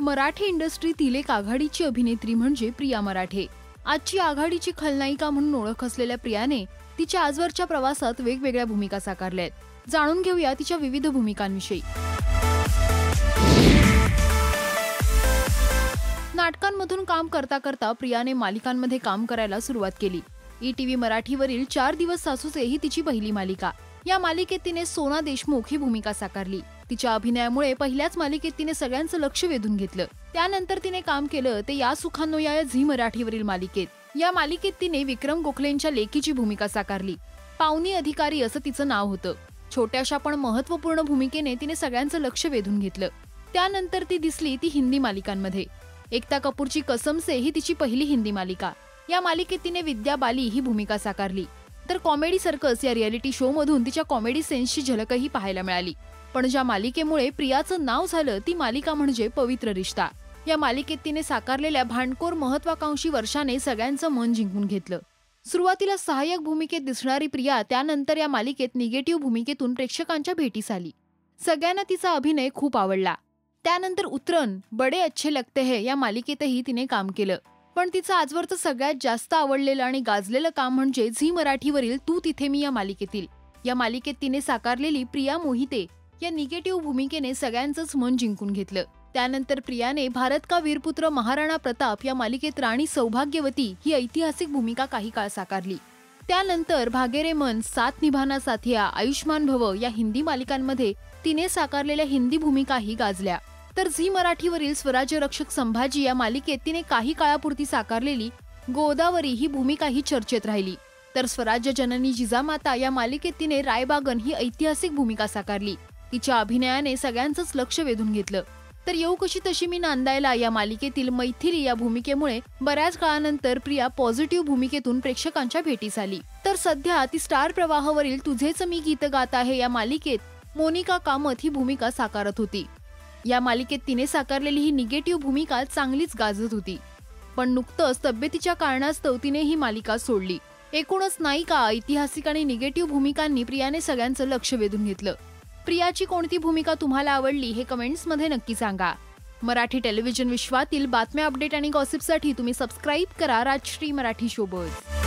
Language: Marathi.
मराठी इंडस्ट्रीतील एक आघाडीची अभिनेत्री म्हणजे प्रिया मराठे. आजची आघाडीची खलनायिका म्हणून ओळख असलेल्या प्रियाने तिच्या आजवरच्या प्रवासात वेगवेगळ्या भूमिका साकारल्या आहेत जाणून घेऊया तिच्या विविध भूमिकांविषयी. नाटकांमधून काम करता करता प्रियाने मालिकांमध्ये काम करायला सुरुवात केली. ई टी व्ही मराठीवरील चार दिवस सासूचे ही तिची पहिली मालिका. या मालिकेत तिने सोना देशमुख ही भूमिका साकारली. तिच्या अभिनयामुळे पहिल्याच मालिकेत तिने सगळ्यांचं लक्ष वेधून घेतलं. त्यानंतर तिने काम केलं ते या सुखांनो या झी मराठीवरील मालिकेत. या मालिकेत तिने विक्रम गोखलेंच्या लेकीची भूमिका साकारली. पावनी अधिकारी असं तिचं नाव होतं. छोट्याशा पण महत्त्वपूर्ण भूमिकेने तिने सगळ्यांचं लक्ष वेधून घेतलं. त्यानंतर ती दिसली ती हिंदी मालिकांमध्ये. एकता कपूरची कसम से ही तिची पहिली हिंदी मालिका. या मालिकेत तिने विद्या बाली ही भूमिका साकारली. तर कॉमेडी सर्कस या रियालिटी शोमधून तिच्या कॉमेडी सेन्सची झलकही पाहायला मिळाली. पण ज्या मालिकेमुळे प्रियाचं नाव झालं ती मालिका म्हणजे पवित्र रिश्ता. या मालिकेत तिने साकारलेल्या भांडकोर महत्वाकांक्षी वर्षाने सगळ्यांचं मन जिंकून घेतलं. सुरुवातीला सहाय्यक भूमिकेत दिसणारी प्रिया त्यानंतर या मालिकेत निगेटिव्ह भूमिकेतून प्रेक्षकांच्या भेटीस आली. सगळ्यांना तिचा अभिनय खूप आवडला. त्यानंतर उतरन बडे अच्छे लगते है या मालिकेतही तिने काम केलं. पण तिचं आजवरचं सगळ्यात जास्त आवडलेलं आणि गाजलेलं काम म्हणजे झी मराठीवरील तू तिथे मी या मालिकेतील. या मालिकेत तिने साकारलेली प्रिया मोहिते या निगेटिव्ह भूमिकेने सगळ्यांचंच मन जिंकून घेतलं. त्यानंतर प्रियाने भारत का वीरपुत्र महाराणा प्रताप या मालिकेत राणी सौभाग्यवती ही ऐतिहासिक भूमिका काही काळ साकारली. त्यानंतर भागेरे मन सात निभाना साथिया आयुष्मान भव या हिंदी मालिकांमध्ये तिने साकारलेल्या हिंदी भूमिकाही गाजल्या. तर झी मराठीवरील स्वराज्य रक्षक संभाजी या मालिकेत तिने काही काळापुरती साकारलेली गोदावरी ही भूमिकाही चर्चेत राहिली. तर स्वराज्य जननी जिजामाता या मालिकेत तिने रायबागन ही ऐतिहासिक भूमिका साकारली. तिच्या अभिनयाने सगळ्यांचंच लक्ष वेधून घेतलं. तर येऊ कशी तशी मी नांदायला या मालिकेतील मैथिली या भूमिकेमुळे बऱ्याच काळानंतर प्रिया पॉझिटिव्ह भूमिकेतून प्रेक्षकांच्या भेटीस आली. तर सध्या ती स्टार प्रवाहावरील तुझेच मी गीत गात आहे या मालिकेत मोनिका कामत ही भूमिका साकारत होती. या मालिकेत तिने साकारलेली ही निगेटिव्ह भूमिका चांगलीच गाजत होती. पण नुकतंच तब्येतीच्या कारणास्तव तिने ही मालिका सोडली. एकूणच नायिका ऐतिहासिक आणि निगेटिव्ह भूमिकांनी प्रियाने सगळ्यांचं लक्ष वेधून घेतलं. प्रियाची कोणती भूमिका तुम्हाला आवडली हे कमेंट्समध्ये नक्की सांगा. मराठी टेलिव्हिजन विश्वातील बातम्या अपडेट आणि गॉसिपसाठी तुम्ही सबस्क्राईब करा राजश्री मराठी शोबत.